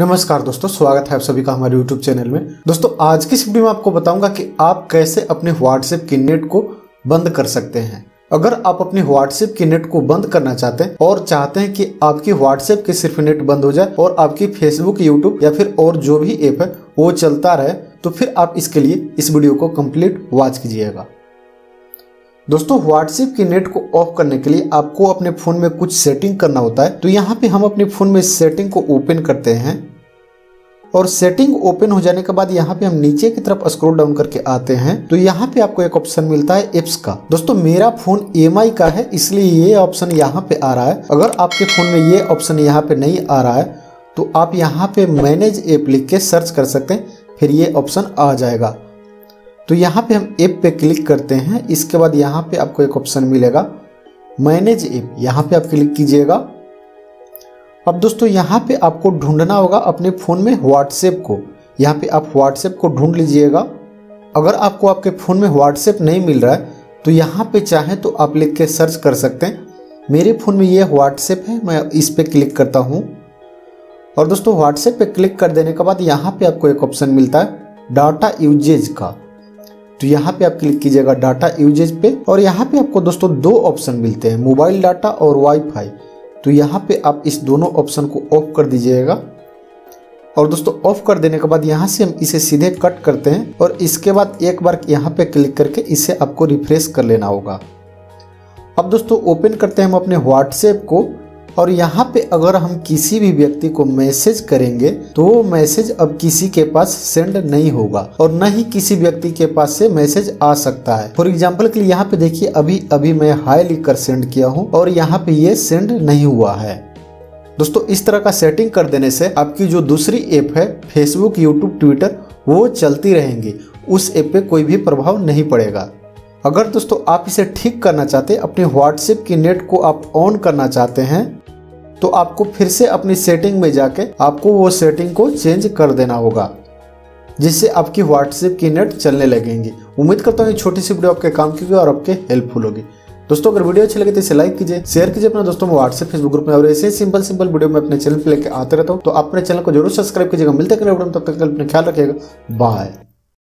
नमस्कार दोस्तों, स्वागत है आप सभी का हमारे YouTube चैनल में। दोस्तों, आज की इस वीडियो में आपको बताऊँगा कि आप कैसे अपने WhatsApp की नेट को बंद कर सकते हैं। अगर आप अपने WhatsApp की नेट को बंद करना चाहते हैं और चाहते हैं कि आपकी WhatsApp की सिर्फ़ नेट बंद हो जाए और आपकी Facebook, YouTube या फिर और जो भी ऐप है, वो चलता रहे तो फिर आप इसके लिए इस वीडियो को कंप्लीट वॉच कीजिएगा। दोस्तों व्हाट्सएप की नेट को ऑफ़ करने के लिए आपको अपने फ़ोन में कुछ सेटिंग करना होता है तो यहाँ पे हम अपने फ़ोन में सेटिंग को ओपन करते हैं। और सेटिंग ओपन हो जाने के बाद यहाँ पे हम नीचे की तरफ़ स्क्रॉल डाउन करके आते हैं तो यहाँ पे आपको एक ऑप्शन मिलता है एप्स का। दोस्तों, मेरा फ़ोन एम का है, इसलिए ये ऑप्शन यहाँ पे आ रहा है। अगर आपके फ़ोन में ये ऑप्शन यहाँ पे नहीं आ रहा है तो आप यहाँ पे मैनेज ऐप लिख के सर्च कर सकते हैं, फिर ये ऑप्शन आ जाएगा। तो यहाँ पे हम ऐप पे क्लिक करते हैं, इसके बाद यहाँ पे आपको एक ऑप्शन मिलेगा मैनेज ऐप यहाँ पे आप क्लिक कीजिएगा अब दोस्तों, यहाँ पे आपको ढूंढना होगा अपने फ़ोन में व्हाट्सएप को। यहाँ पे आप व्हाट्सएप को ढूंढ लीजिएगा। अगर आपको आपके फ़ोन में व्हाट्सएप नहीं मिल रहा है तो यहाँ पे चाहें तो आप लिख के सर्च कर सकते हैं। मेरे फ़ोन में ये व्हाट्सएप है, मैं इस पर क्लिक करता हूँ। और दोस्तों व्हाट्सएप पे क्लिक कर देने के बाद यहाँ पे आपको एक ऑप्शन मिलता है, डाटा यूजेज का। तो यहाँ पे आप क्लिक कीजिएगा डाटा यूजेज पे, और यहाँ पे आपको दोस्तों दो ऑप्शन मिलते हैं, मोबाइल डाटा और वाईफाई। तो यहाँ पे आप इस दोनों ऑप्शन को ऑफ़ कर दीजिएगा। और दोस्तों ऑफ़ कर देने के बाद यहाँ से हम इसे सीधे कट करते हैं और इसके बाद एक बार यहाँ पे क्लिक करके इसे आपको रिफ्रेश कर लेना होगा। अब दोस्तों ओपन करते हैं हम अपने व्हाट्सएप को। और यहाँ पे अगर हम किसी भी व्यक्ति को मैसेज करेंगे तो वो मैसेज अब किसी के पास सेंड नहीं होगा और न ही किसी व्यक्ति के पास से मैसेज आ सकता है। फॉर एग्ज़ाम्पल के लिए यहाँ पे देखिए, अभी अभी मैं हाई लिख कर सेंड किया हूँ और यहाँ पे ये सेंड नहीं हुआ है। दोस्तों, इस तरह का सेटिंग कर देने से आपकी जो दूसरी ऐप है फेसबुक यूट्यूब ट्विटर वो चलती रहेंगी। उस ऐप पे कोई भी प्रभाव नहीं पड़ेगा। अगर दोस्तों आप इसे ठीक करना चाहते, अपने व्हाट्सएप की नेट को आप ऑन करना चाहते हैं तो आपको फिर से अपनी सेटिंग में जाके आपको वो सेटिंग को चेंज कर देना होगा, जिससे आपकी व्हाट्सएप की नेट चलने लगेंगी। उम्मीद करता हूँ ये छोटी सी वीडियो आपके काम की और आपके हेल्पफुल होगी। दोस्तों, अगर वीडियो अच्छी लगे तो इसे लाइक कीजिए शेयर कीजिए अपने दोस्तों व्हाट्सएप फेसबुक ग्रुप में। और ऐसे सिंपल सिंपल वीडियो में अपने चैनल पर लेकर आते रहता हूँ। तो अपने चैनल को ज़रूर सब्सक्राइब कीजिएगा। मिलते वीडियो तब तक अपने ख्याल रखिएगा। बाय